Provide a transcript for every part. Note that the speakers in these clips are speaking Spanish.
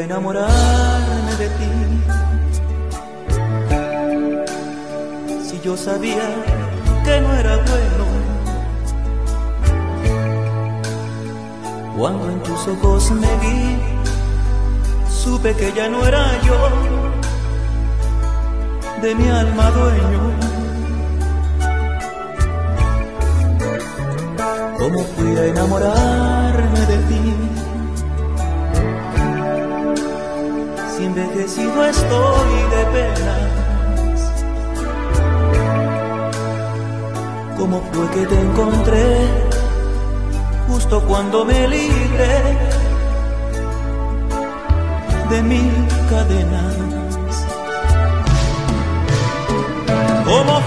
enamorarme de ti. Si yo sabía que no era bueno, cuando en tus ojos me vi, supe que ya no era yo de mi alma dueño. ¿Cómo fui a enamorarme envejecido estoy de penas. ¿Cómo fue que te encontré justo cuando me libré de mil cadenas? ¿Cómo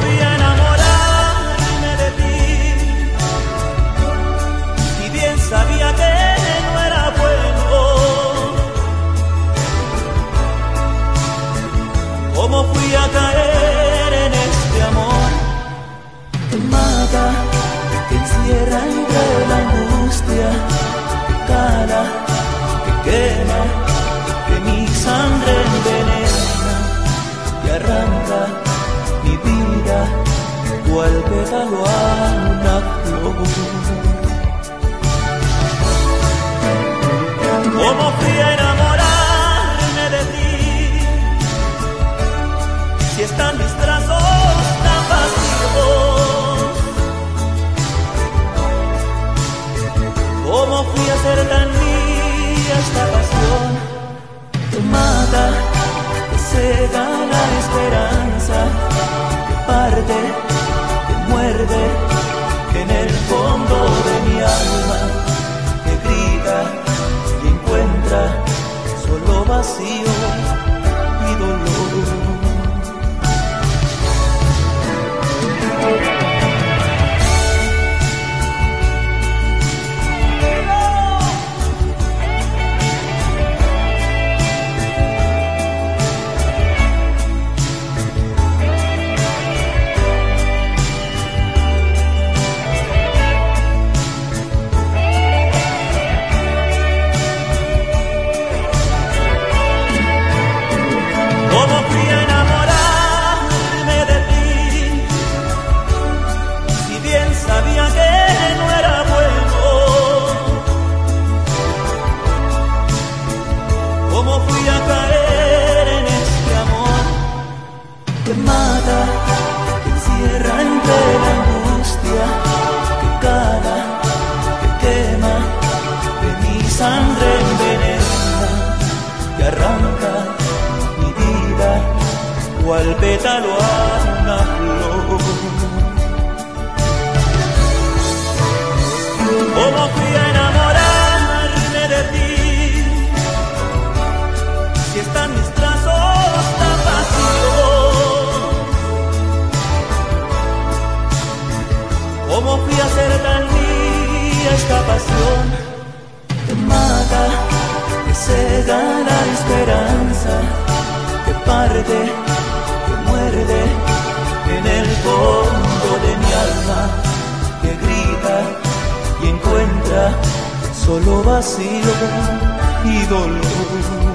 que mata, que encierra entre la angustia, que cala, que quema, que mi sangre envenena y arranca mi vida cual pétalo a una flor? ¿Cómo fui a enamorarme de ti? Si están mis ser tan mía esta pasión. Que mata, que cega la esperanza, que parte, que muerde en el fondo de mi alma, que grita y encuentra solo vacío sangre envenena, que arranca mi vida cual pétalo a una flor. ¿Cómo fui a enamorarme de ti? Si están mis brazos tan vacíos. ¿Cómo fui a ser tan mía esta pasión cega la esperanza, que parte, que muerde en el fondo de mi alma, que grita y encuentra solo vacío y dolor?